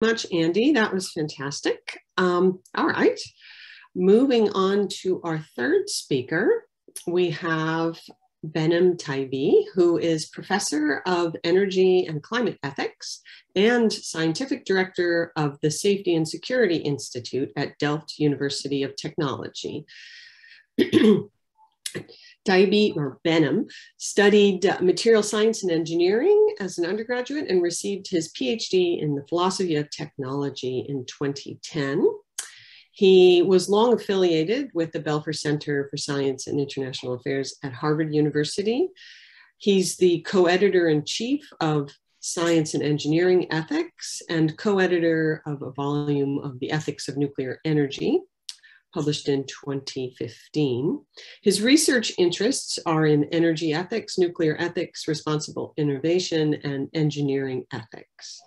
much, Andy. That was fantastic. Um, all right. Moving on to our third speaker, we have Behnam Taebi, who is professor of energy and climate ethics and scientific director of the Safety and Security Institute at Delft University of Technology. Taebi or Benham studied uh, material science and engineering as an undergraduate and received his PhD in the philosophy of technology in 2010. He was long affiliated with the Belfer Center for Science and International Affairs at Harvard University. He's the co editor in chief of Science and Engineering Ethics and co editor of a volume of The Ethics of Nuclear Energy, published in 2015. His research interests are in energy ethics, nuclear ethics, responsible innovation, and engineering ethics.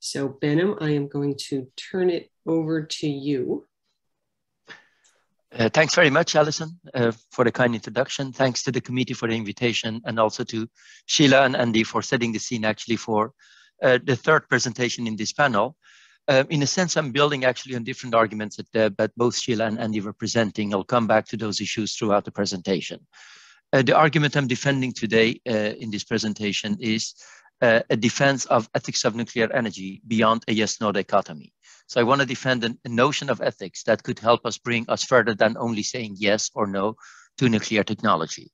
So, Benham, I am going to turn it over to you. Uh, thanks very much, Alison, uh, for the kind introduction. Thanks to the committee for the invitation and also to Sheila and Andy for setting the scene actually for uh, the third presentation in this panel. Uh, in a sense, I'm building actually on different arguments that, uh, that both Sheila and Andy were presenting. I'll come back to those issues throughout the presentation. Uh, the argument I'm defending today in this presentation is a defense of ethics of nuclear energy beyond a yes-no dichotomy. So I want to defend a notion of ethics that could help us bring us further than only saying yes or no to nuclear technology.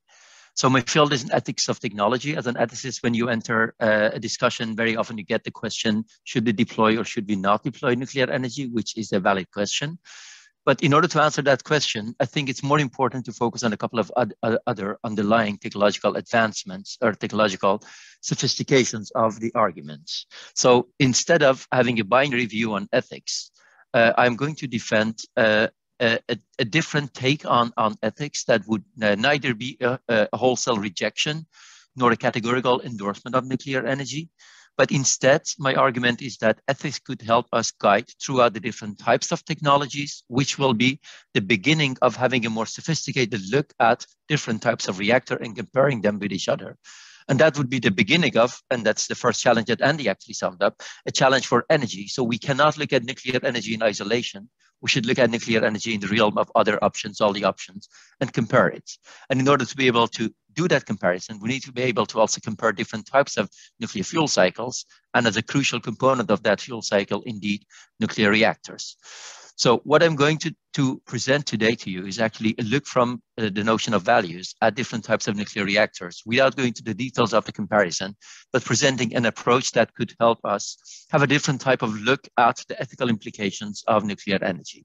So my field is in ethics of technology. As an ethicist, when you enter uh, a discussion, very often you get the question, should we deploy or should we not deploy nuclear energy, which is a valid question. But in order to answer that question, I think it's more important to focus on a couple of other underlying technological advancements or technological sophistications of the arguments. So instead of having a binary view on ethics, uh, I'm going to defend uh, a, a, different take on, on ethics that would uh, neither be a, a wholesale rejection nor a categorical endorsement of nuclear energy, but instead, my argument is that ethics could help us guide throughout the different types of technologies, which will be the beginning of having a more sophisticated look at different types of reactor and comparing them with each other. And that would be the beginning of, and that's the first challenge that Andy actually summed up, a challenge for energy. So we cannot look at nuclear energy in isolation. We should look at nuclear energy in the realm of other options, all the options, and compare it. And in order to be able to do that comparison, we need to be able to also compare different types of nuclear fuel cycles, and as a crucial component of that fuel cycle, indeed, nuclear reactors. So what I'm going to, to present today to you is actually a look from uh, the notion of values at different types of nuclear reactors without going to the details of the comparison, but presenting an approach that could help us have a different type of look at the ethical implications of nuclear energy.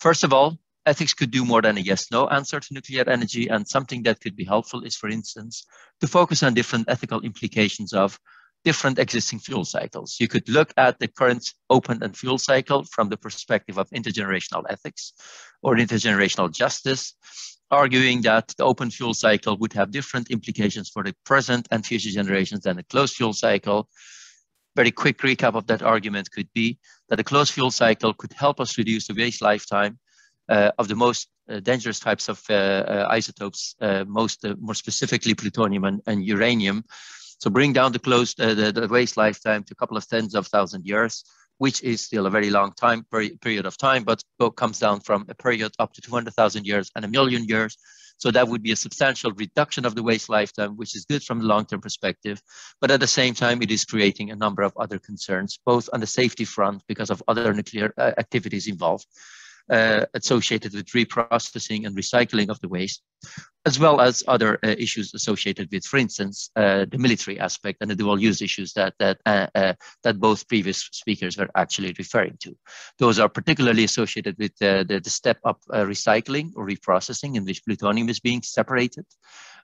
First of all, ethics could do more than a yes no answer to nuclear energy. And something that could be helpful is, for instance, to focus on different ethical implications of different existing fuel cycles. You could look at the current open and fuel cycle from the perspective of intergenerational ethics or intergenerational justice, arguing that the open fuel cycle would have different implications for the present and future generations than the closed fuel cycle. Very quick recap of that argument could be that a closed fuel cycle could help us reduce the waste lifetime uh, of the most uh, dangerous types of uh, isotopes, most more specifically plutonium and, and uranium, so bring down the closed uh, the, the waste lifetime to a couple of tens of thousand years, which is still a very long time period of time, but comes down from a period up to 200,000 years and a million years. So that would be a substantial reduction of the waste lifetime, which is good from the long-term perspective. But at the same time, it is creating a number of other concerns, both on the safety front because of other nuclear uh, activities involved, uh, associated with reprocessing and recycling of the waste, as well as other uh, issues associated with, for instance, uh, the military aspect and the dual use issues that that uh, uh, that both previous speakers were actually referring to. Those are particularly associated with the, the step up recycling or reprocessing in which plutonium is being separated.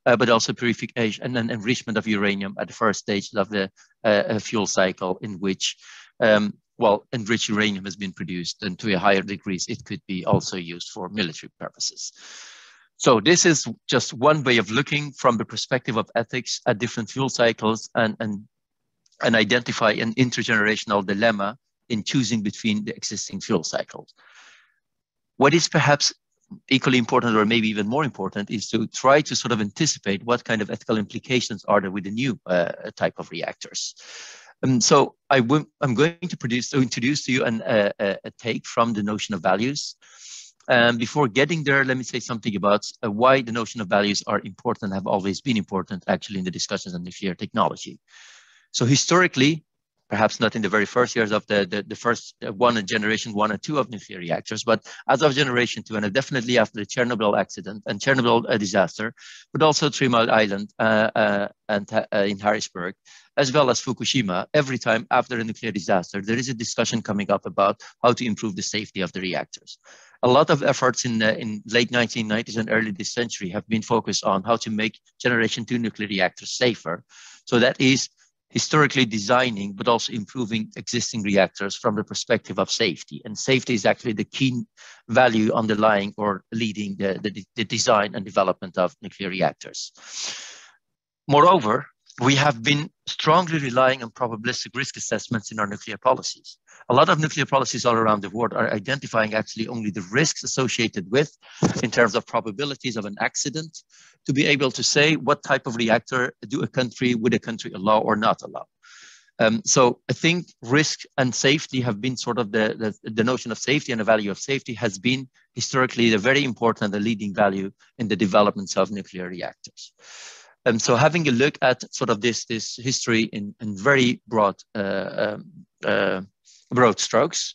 Uh, but also purification and enrichment of uranium at the first stage of the uh, fuel cycle in which um, well, enriched uranium has been produced, and to a higher degrees, it could be also used for military purposes. So this is just one way of looking from the perspective of ethics at different fuel cycles and, and, and identify an intergenerational dilemma in choosing between the existing fuel cycles. What is perhaps equally important or maybe even more important is to try to sort of anticipate what kind of ethical implications are there with the new uh, type of reactors. Um, so I w- I'm going to produce to introduce to you an, a take from the notion of values. Um, before getting there, let me say something about uh, why the notion of values are important, have always been important actually in the discussions on nuclear technology. So historically, perhaps not in the very first years of the, the, the first uh, one generation one and two of nuclear reactors, but as of generation two, and definitely after the Chernobyl accident and Chernobyl uh, disaster, but also Three Mile Island uh, uh, and uh, in Harrisburg, as well as Fukushima, every time after a nuclear disaster, there is a discussion coming up about how to improve the safety of the reactors. A lot of efforts in, uh, in late 1990s and early this century have been focused on how to make generation two nuclear reactors safer. So that is historically designing, but also improving existing reactors from the perspective of safety. And safety is actually the key value underlying or leading the, the, the design and development of nuclear reactors. Moreover, we have been strongly relying on probabilistic risk assessments in our nuclear policies. A lot of nuclear policies all around the world are identifying actually only the risks associated with, in terms of probabilities of an accident, to be able to say what type of reactor do a country, would a country allow or not allow. Um, so I think risk and safety have been sort of the, the, the, notion of safety and the value of safety has been historically the very important and the leading value in the developments of nuclear reactors. Um, so having a look at sort of this, this history in, in very broad, uh, um, uh, broad strokes,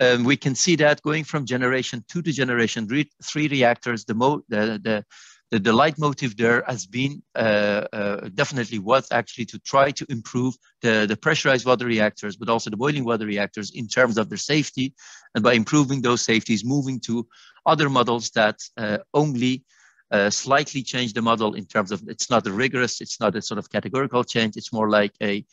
um, we can see that going from generation two to generation re three reactors, the, mo the, the, the, the leitmotif there has been uh, uh, definitely was actually to try to improve the, the pressurized water reactors, but also the boiling water reactors in terms of their safety. And by improving those safeties, moving to other models that uh, only uh, slightly change the model in terms of it's not a rigorous, it's not a sort of categorical change. It's more like a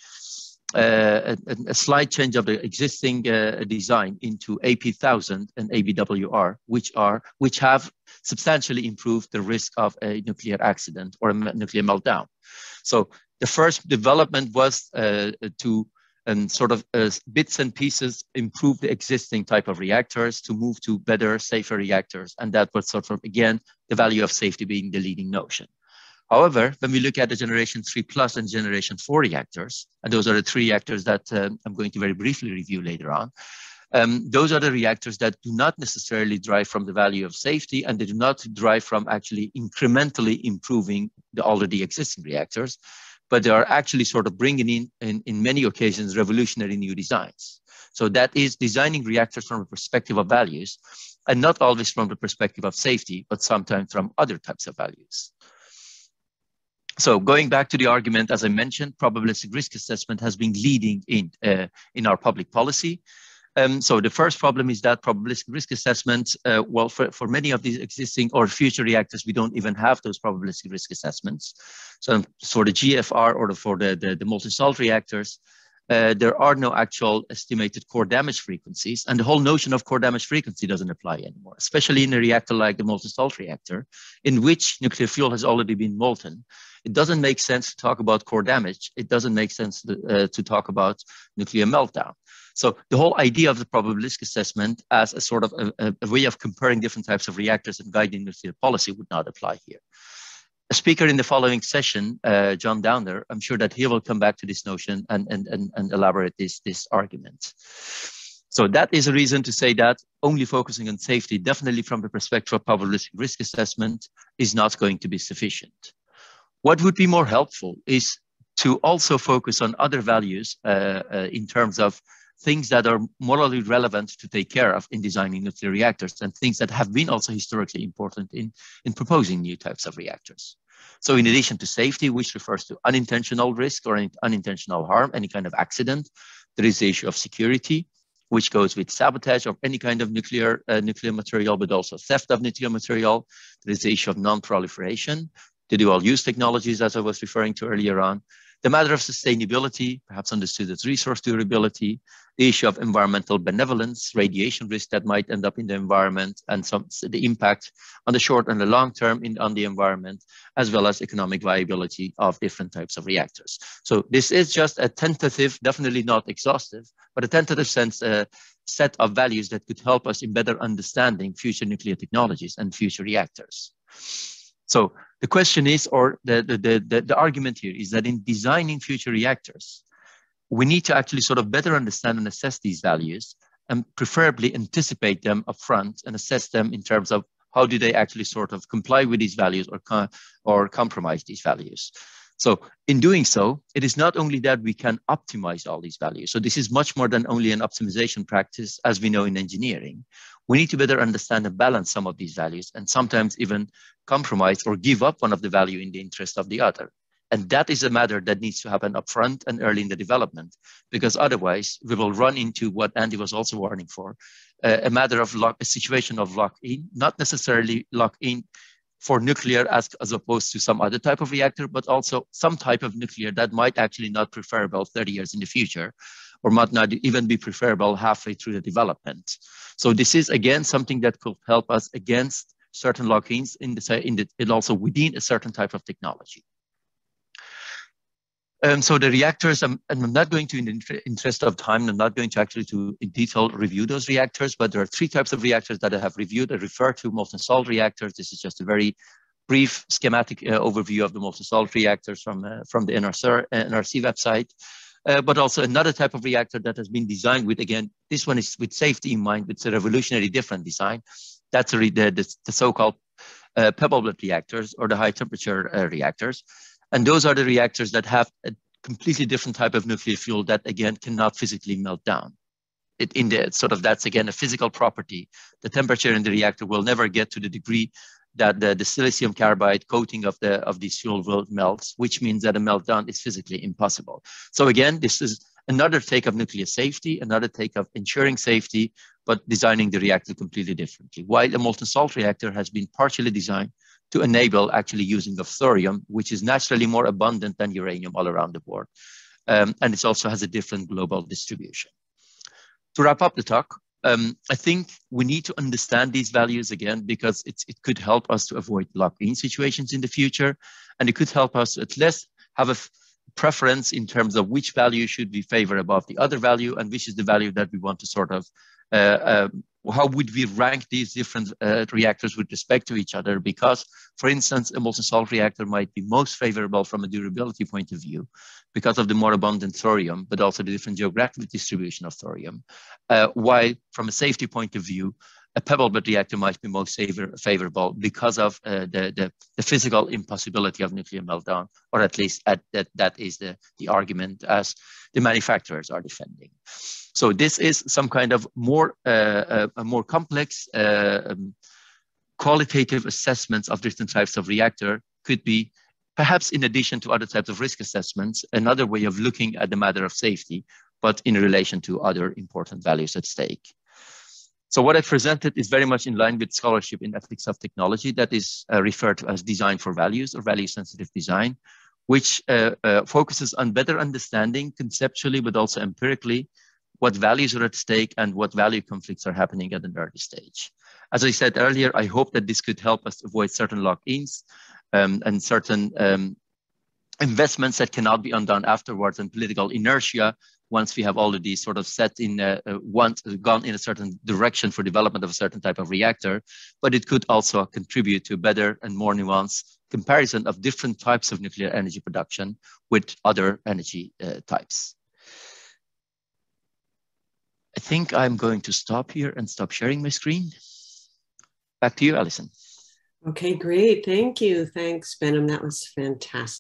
uh, a, a, slight change of the existing uh, design into AP1000 and ABWR, which are which have substantially improved the risk of a nuclear accident or a nuclear meltdown. So the first development was uh, to and sort of uh, bits and pieces improve the existing type of reactors to move to better, safer reactors. And that was sort of, again, the value of safety being the leading notion. However, when we look at the generation 3 plus and generation 4 reactors, and those are the three reactors that um, I'm going to very briefly review later on, um, those are the reactors that do not necessarily drive from the value of safety and they do not drive from actually incrementally improving the already existing reactors but they are actually sort of bringing in, in, in many occasions, revolutionary new designs. So that is designing reactors from a perspective of values, and not always from the perspective of safety, but sometimes from other types of values. So going back to the argument, as I mentioned, probabilistic risk assessment has been leading in, uh, in our public policy. Um, so the first problem is that probabilistic risk assessment, uh, well, for, for many of these existing or future reactors, we don't even have those probabilistic risk assessments. So for the GFR or the, for the, the, the molten salt reactors, uh, there are no actual estimated core damage frequencies. And the whole notion of core damage frequency doesn't apply anymore, especially in a reactor like the molten salt reactor, in which nuclear fuel has already been molten. It doesn't make sense to talk about core damage. It doesn't make sense to, uh, to talk about nuclear meltdown. So the whole idea of the probabilistic assessment as a sort of a, a way of comparing different types of reactors and guiding nuclear policy would not apply here. A speaker in the following session, uh, John Downer, I'm sure that he will come back to this notion and, and, and, and elaborate this, this argument. So that is a reason to say that only focusing on safety, definitely from the perspective of probabilistic risk assessment, is not going to be sufficient. What would be more helpful is to also focus on other values uh, uh, in terms of things that are morally relevant to take care of in designing nuclear reactors and things that have been also historically important in, in proposing new types of reactors. So in addition to safety, which refers to unintentional risk or unintentional harm, any kind of accident, there is the issue of security, which goes with sabotage of any kind of nuclear, uh, nuclear material, but also theft of nuclear material. There is the issue of non-proliferation, the dual use technologies, as I was referring to earlier on, the matter of sustainability, perhaps understood as resource durability, the issue of environmental benevolence, radiation risk that might end up in the environment, and some the impact on the short and the long term in, on the environment, as well as economic viability of different types of reactors. So this is just a tentative, definitely not exhaustive, but a tentative sense uh, set of values that could help us in better understanding future nuclear technologies and future reactors. So the question is, or the, the, the, the, argument here is that in designing future reactors, we need to actually sort of better understand and assess these values and preferably anticipate them upfront and assess them in terms of how do they actually sort of comply with these values or, or compromise these values. So in doing so, it is not only that we can optimize all these values. So this is much more than only an optimization practice as we know in engineering. We need to better understand and balance some of these values and sometimes even compromise or give up one of the value in the interest of the other. And that is a matter that needs to happen upfront and early in the development, because otherwise we will run into what Andy was also warning for, uh, a matter of lock, a situation of lock-in, not necessarily lock-in for nuclear as, as opposed to some other type of reactor, but also some type of nuclear that might actually not preferable 30 years in the future, or might not even be preferable halfway through the development. So this is again something that could help us against certain lock-ins in the, in the, and also within a certain type of technology. Um, so the reactors, I'm, I'm, not going to, in the interest of time, I'm not going to actually to in detail review those reactors, but there are three types of reactors that I have reviewed. I refer to molten salt reactors. This is just a very brief schematic uh, overview of the molten salt reactors from, uh, from the NRC, NRC website. Uh, but also another type of reactor that has been designed with, again, this one is with safety in mind. It's a revolutionary different design. That's the, the, the so-called uh, pebble reactors or the high temperature uh, reactors. And those are the reactors that have a completely different type of nuclear fuel that again cannot physically melt down. It, in the sort of that's again a physical property. The temperature in the reactor will never get to the degree that the, the silicium carbide coating of the of this fuel will melt, which means that a meltdown is physically impossible. So again, this is another take of nuclear safety, another take of ensuring safety, but designing the reactor completely differently. While a molten salt reactor has been partially designed to enable actually using of thorium, which is naturally more abundant than uranium all around the world. Um, and it also has a different global distribution. To wrap up the talk, um, I think we need to understand these values again because it could help us to avoid lock-in situations in the future. And it could help us at least have a preference in terms of which value should we favor above the other value and which is the value that we want to sort of uh, uh, how would we rank these different uh, reactors with respect to each other? Because, for instance, a molten salt reactor might be most favorable from a durability point of view because of the more abundant thorium, but also the different geographic distribution of thorium. Uh, while from a safety point of view, a pebble bed reactor might be most favor favorable because of uh, the, the, the, physical impossibility of nuclear meltdown, or at least at, that, that is the, the argument as the manufacturers are defending. So this is some kind of more, uh, uh, a more complex uh, um, qualitative assessments of different types of reactor could be perhaps in addition to other types of risk assessments, another way of looking at the matter of safety, but in relation to other important values at stake. So what I presented is very much in line with scholarship in ethics of technology that is uh, referred to as design for values or value sensitive design, which uh, uh, focuses on better understanding conceptually, but also empirically, what values are at stake and what value conflicts are happening at an early stage. As I said earlier, I hope that this could help us avoid certain lock-ins um, and certain um, investments that cannot be undone afterwards and political inertia once we have already sort of set in uh, once gone in a certain direction for development of a certain type of reactor but it could also contribute to better and more nuanced comparison of different types of nuclear energy production with other energy uh, types I think I'm going to stop here and stop sharing my screen. Back to you, Alison. Okay, great. Thank you. Thanks, Benham. That was fantastic.